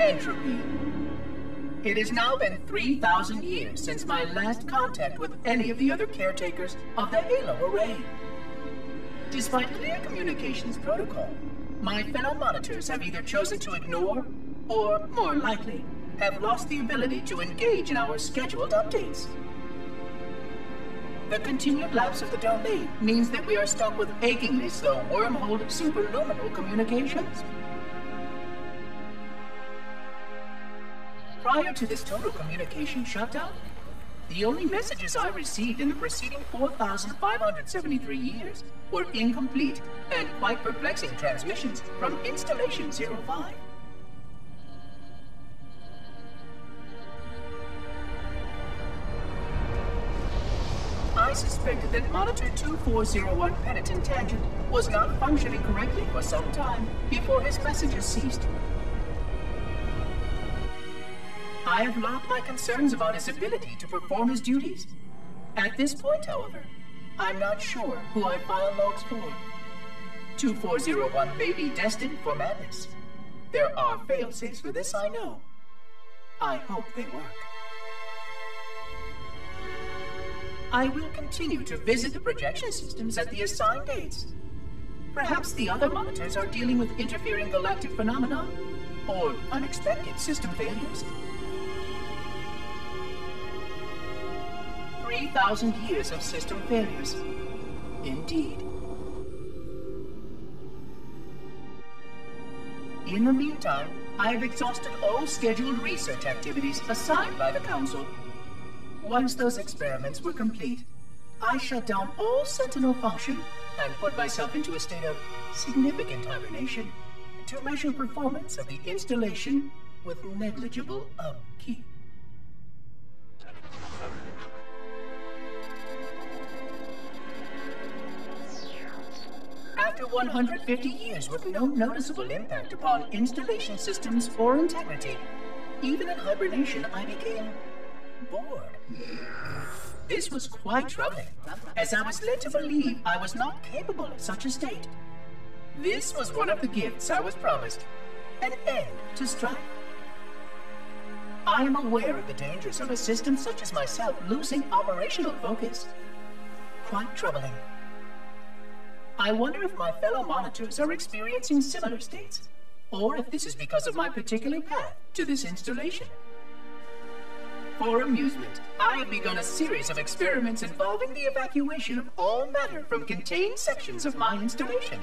Entropy. It has now been 3,000 years since my last contact with any of the other caretakers of the Halo Array. Despite clear communications protocol, my fellow monitors have either chosen to ignore, or, more likely, have lost the ability to engage in our scheduled updates. The continued lapse of the domain means that we are stuck with achingly slow wormhole superluminal communications. Prior to this total communication shutdown, the only messages I received in the preceding 4,573 years were incomplete and quite perplexing transmissions from Installation 05. Suspected that Monitor 2401 Penitent Tangent was not functioning correctly for some time before his messages ceased. I have logged my concerns about his ability to perform his duties. At this point, however, I'm not sure who I file logs for. 2401 may be destined for madness. There are failsafes for this, I know. I hope they work. I will continue to visit the projection systems at the assigned dates. Perhaps the other monitors are dealing with interfering galactic phenomena or unexpected system failures. 3,000 years of system failures. Indeed. In the meantime, I have exhausted all scheduled research activities assigned by the Council. Once those experiments were complete, I shut down all Sentinel function and put myself into a state of significant hibernation to measure performance of the installation with negligible upkeep. After 150 years with no noticeable impact upon installation systems or integrity, even in hibernation I became bored. This was quite troubling, as I was led to believe I was not capable of such a state. This was one of the gifts I was promised an end to strife. I am aware of the dangers of a system such as myself losing operational focus. Quite troubling. I wonder if my fellow monitors are experiencing similar states, or if this is because of my particular path to this installation. For amusement, I have begun a series of experiments involving the evacuation of all matter from contained sections of my installation.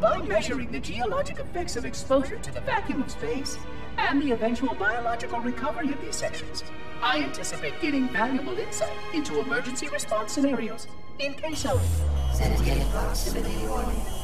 By measuring the geologic effects of exposure to the vacuum of space and the eventual biological recovery of these sections, I anticipate getting valuable insight into emergency response scenarios in case of sentient proximity warning.